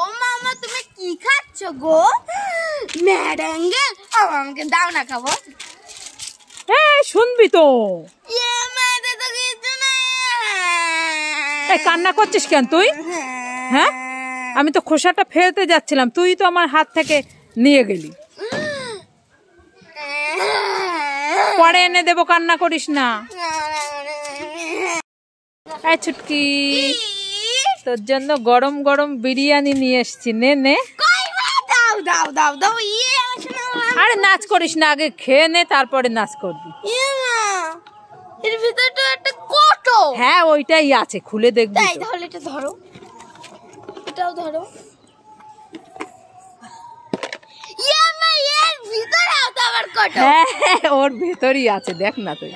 ও মামা তুমি কি খাচ্ছ গো? আমাকে দাও না খাব। এই শুনবি তো। কান্না করছিস কেন তুই? হ্যাঁ? আমি তো খোসাটা ফেলতে যাচ্ছিলাম তুই তো আমার হাত থেকে নিয়ে গেলি। পরে এনে দেবো কান্না করিস না। ছুটকি। তোর জন্য গরম গরম বিরিয়ানি নিয়ে এসছি। নে নে। দাও দাও দাও দাও। ইয়ে আরে নাচ করিস না আগে খেয়ে নে তারপরে নাচ করবি। ইয়ে এর ভিতরে তো একটা কোটো। হ্যাঁ ওইটাই আছে খুলে দেখবি তাই তাহলে এটা ধরো। এটাও ধরো। ইয়ে মা এর ভিতরে আবার কোটো। হ্যাঁ হ্যাঁ, ওর ভেতরই আছে দেখ না তুই।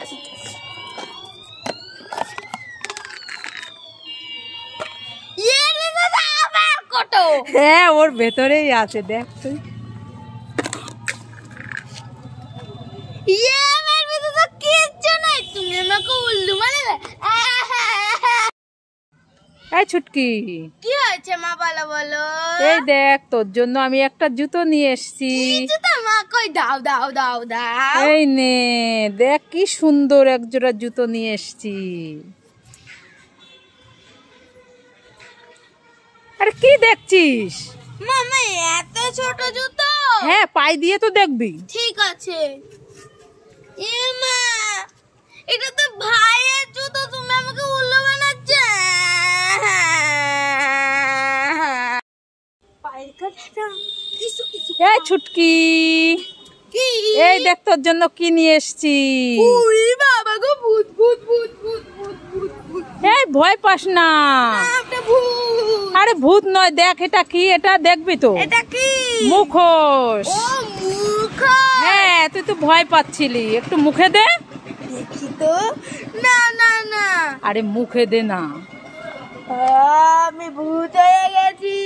হ্যাঁ ওর ভেতরেই আছে দেখ তুই। ইয়ে এই ছুটকি। কি হয়েছে মা বলো বলো? এই দেখ তোর জন্য আমি একটা জুতো নিয়ে এসেছি। মা? কই দাও দাও দাও দাও। এই নে দেখ কি সুন্দর এক জোড়া জুতো নিয়ে এসেছি। আরে কি দেখছিস? মামা এত ছোট জুতো। হ্যাঁ পাই দিয়ে তো দেখবি। ঠিক আছে। এ মা এটা তো ভাইয়ের জুতো তুমি আমাকে উল্লু বানাচ্ছে। পায়ের কাছে কিছু কিছু এই ছুটকি। কি? এই দেখ তোর জন্য কি নিয়ে এসেছি। উই বাবা গো ভূত ভূত ভূত ভূত ভূত ভূত। এই ভয় পাস না। ভূত। আরে ভূত নয় দেখ এটা কি এটা দেখবি তো। এটা কি? মুখোশ। মুখ হ্যাঁ তুই তো ভয় পাচ্ছিলি। একটু মুখে দে। দেখি তো। না না না। আরে মুখে দে না। আমি ভূত হয়ে গেছি।